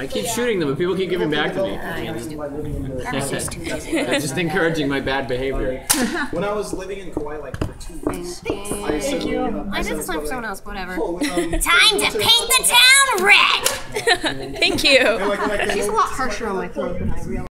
I keep shooting them, and people keep giving back to me. I'm just just encouraging my bad behavior. when I was living in Kauai, like for two weeks, I Thank you. I did this one for someone else, whatever. Oh, um, Time to paint the town red! Thank you. She's a lot harsher on my throat than I realized.